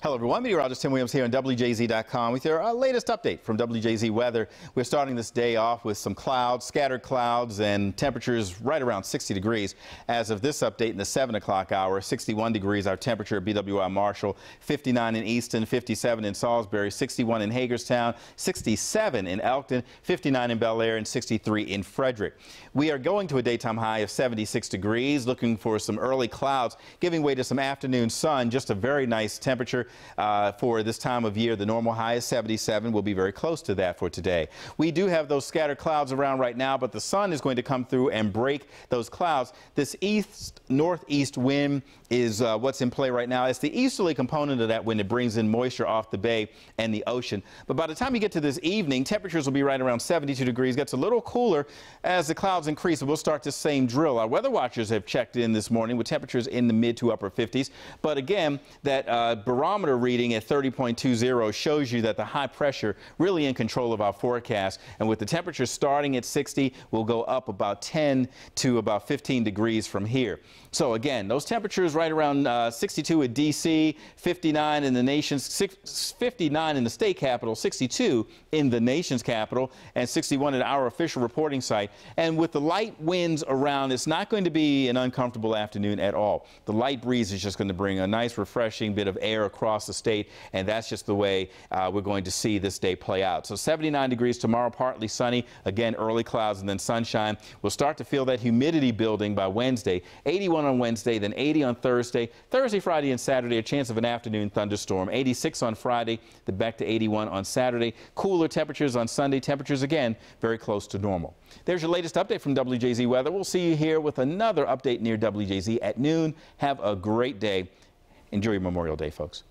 Hello everyone, meteorologist Tim Williams here on WJZ.com with your uh, latest update from WJZ weather. We're starting this day off with some clouds, scattered clouds, and temperatures right around 60 degrees. As of this update in the 7 o'clock hour, 61 degrees our temperature at BWI Marshall, 59 in Easton, 57 in Salisbury, 61 in Hagerstown, 67 in Elkton, 59 in Bel Air, and 63 in Frederick. We are going to a daytime high of 76 degrees, looking for some early clouds, giving way to some afternoon sun, just a very nice temperature uh, for this time of year. The normal high is 77. We'll be very close to that for today. We do have those scattered clouds around right now, but the sun is going to come through and break those clouds. This east northeast wind is uh, what's in play right now. It's the easterly component of that wind that brings in moisture off the bay and the ocean. But by the time you get to this evening, temperatures will be right around 72 degrees. Gets a little cooler as the clouds increase. We'll start the same drill. Our weather watchers have checked in this morning with temperatures in the mid to upper 50s. But again, that uh, barometer reading at 30.20 shows you that the high pressure really in control of our forecast. And with the temperature starting at 60, we'll go up about 10 to about 15 degrees from here. So again, those temperatures right around uh, 62 at D.C., 59 in the nation's 59 in the state capital, 62 in the nation's capital, and 61 at our official reporting site. And with the light winds around, it's not going to be an uncomfortable afternoon at all. The light breeze is just going to bring a nice, refreshing bit of air across the state, and that's just the way uh, we're going to see this day play out. So 79 degrees tomorrow, partly sunny, again early clouds and then sunshine. We'll start to feel that humidity building by Wednesday. 81 on Wednesday, then 80 on Thursday. Thursday, Friday, and Saturday, a chance of an afternoon thunderstorm. 86 on Friday, then back to 81 on Saturday. Cooler temperatures on Sunday. Temperatures again very close to normal. There's your latest update from WJZ Weather. We'll see you here with another update near WJZ at noon. Have a great day. Enjoy your Memorial Day, folks.